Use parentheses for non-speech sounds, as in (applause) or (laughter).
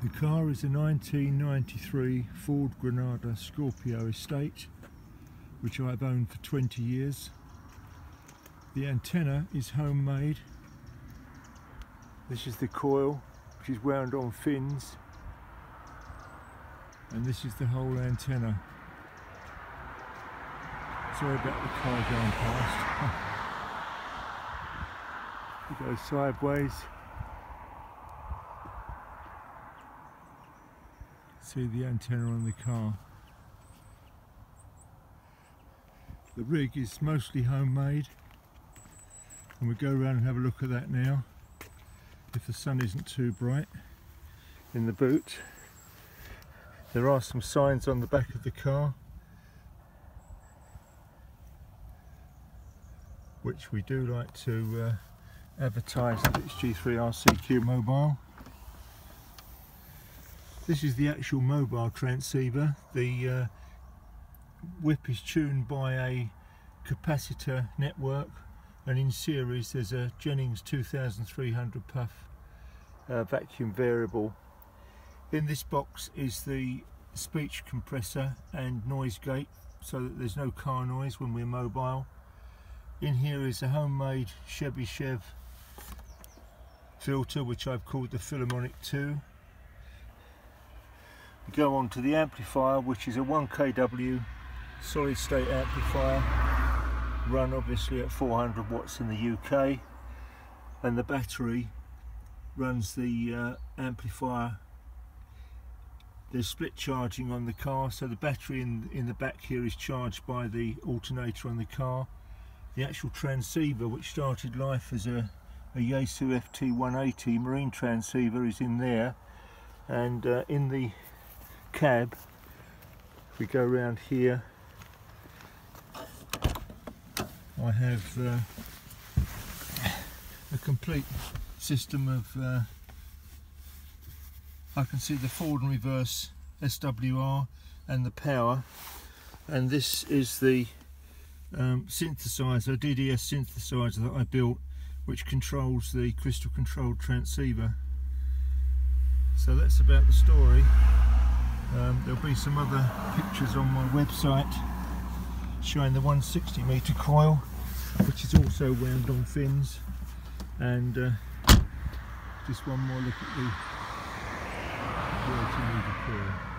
The car is a 1993 Ford Granada Scorpio Estate which I've owned for 20 years. The antenna is homemade. This is the coil which is wound on fins and this is the whole antenna. Sorry about the car going past. (laughs) it goes sideways. See the antenna on the car. The rig is mostly homemade and we go around and have a look at that now if the sun isn't too bright in the boot. There are some signs on the back of the car which we do like to uh, advertise that it's G3RCQ mobile. This is the actual mobile transceiver. The uh, whip is tuned by a capacitor network and in series there's a Jennings 2300 puff uh, vacuum variable. In this box is the speech compressor and noise gate so that there's no car noise when we're mobile. In here is a homemade Chebyshev filter which I've called the Philharmonic 2. Go on to the amplifier which is a 1kW solid state amplifier run obviously at 400 watts in the UK and the battery runs the uh, amplifier. There's split charging on the car so the battery in, in the back here is charged by the alternator on the car. The actual transceiver which started life as a, a Yaesu FT180 marine transceiver is in there. And uh, in the cab. If we go around here I have uh, a complete system of uh, I can see the forward and reverse SWR and the power. And this is the um, synthesizer, DDS synthesizer that I built which controls the crystal controlled transceiver. So that's about the story um, there'll be some other pictures on my website showing the 160 meter coil which is also wound on fins. And uh, just one more look at the 30 meter coil